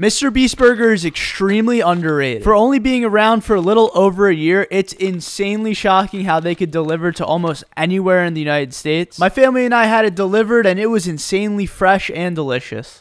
Mr. Beast Burger is extremely underrated. For only being around for a little over a year, it's insanely shocking how they could deliver to almost anywhere in the United States. My family and I had it delivered and it was insanely fresh and delicious.